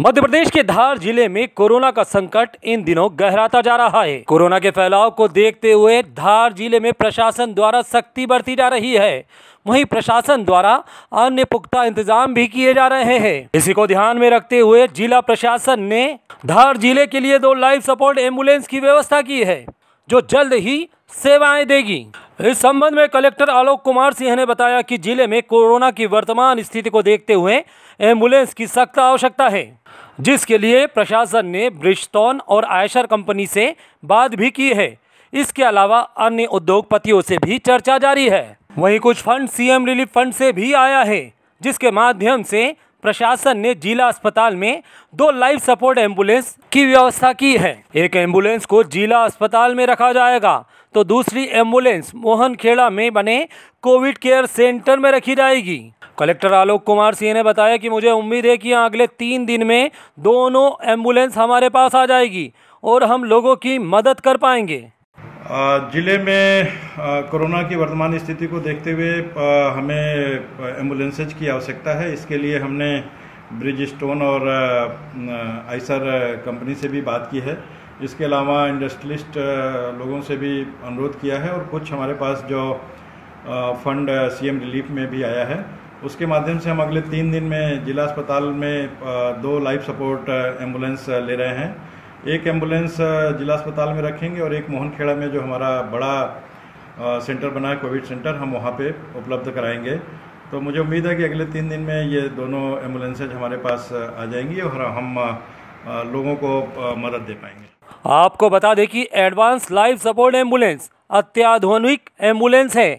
मध्य प्रदेश के धार ज़िले में कोरोना का संकट इन दिनों गहराता जा रहा है। कोरोना के फैलाव को देखते हुए धार ज़िले में प्रशासन द्वारा सख्ती बरती जा रही है। वहीं प्रशासन द्वारा अन्य पुख्ता इंतज़ाम भी किए जा रहे हैं। इसी को ध्यान में रखते हुए जिला प्रशासन ने धार ज़िले के लिए दो लाइफ सपोर्ट एंबुलेंस की व्यवस्था की है, जो जल्द ही सेवाएँ देगी। इस संबंध में कलेक्टर आलोक कुमार सिंह ने बताया कि ज़िले में कोरोना की वर्तमान स्थिति को देखते हुए एंबुलेंस की सख्त आवश्यकता है। जिसके लिए प्रशासन ने ब्रिजस्टोन और आयशर कंपनी से बात भी की है। इसके अलावा अन्य उद्योगपतियों से भी चर्चा जारी है। वहीं कुछ फंड सीएम रिलीफ फंड से भी आया है, जिसके माध्यम से प्रशासन ने जिला अस्पताल में दो लाइफ सपोर्ट एंबुलेंस की व्यवस्था की है। एक एंबुलेंस को जिला अस्पताल में रखा जाएगा तो दूसरी एंबुलेंस मोहन खेड़ा में बने कोविड केयर सेंटर में रखी जाएगी। कलेक्टर आलोक कुमार सिंह ने बताया कि मुझे उम्मीद है कि अगले तीन दिन में दोनों एंबुलेंस हमारे पास आ जाएगी और हम लोगों की मदद कर पाएँगे। ज़िले में कोरोना की वर्तमान स्थिति को देखते हुए हमें एम्बुलेंसेज की आवश्यकता है। इसके लिए हमने ब्रिज स्टोन और आइसर कंपनी से भी बात की है। इसके अलावा इंडस्ट्रियलिस्ट लोगों से भी अनुरोध किया है और कुछ हमारे पास जो फंड सीएम रिलीफ में भी आया है। उसके माध्यम से हम अगले तीन दिन में जिला अस्पताल में दो लाइफ सपोर्ट एंबुलेंस ले रहे हैं। एक एंबुलेंस जिला अस्पताल में रखेंगे और एक मोहनखेड़ा में जो हमारा बड़ा सेंटर बना है, कोविड सेंटर, हम वहाँ पे उपलब्ध कराएँगे। तो मुझे उम्मीद है कि अगले तीन दिन में ये दोनों एम्बुलेंसेज हमारे पास आ जाएँगी और हम लोगों को मदद दे पाएँगे। आपको बता दें कि एडवांस लाइफ सपोर्ट एंबुलेंस अत्याधुनिक एंबुलेंस है।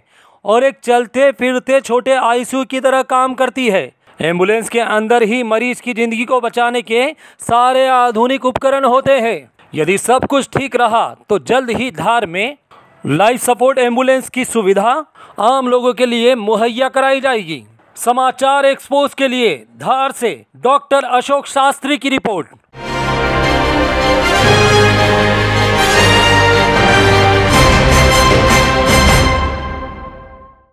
और एक चलते फिरते छोटे आईसीयू की तरह काम करती है। एंबुलेंस के अंदर ही मरीज़ की ज़िंदगी को बचाने के सारे आधुनिक उपकरण होते हैं। यदि सब कुछ ठीक रहा तो जल्द ही धार में लाइफ सपोर्ट एंबुलेंस की सुविधा आम लोगों के लिए मुहैया कराई जाएगी। समाचार एक्सपोज के लिए धार से डॉक्टर अशोक शास्त्री की रिपोर्ट।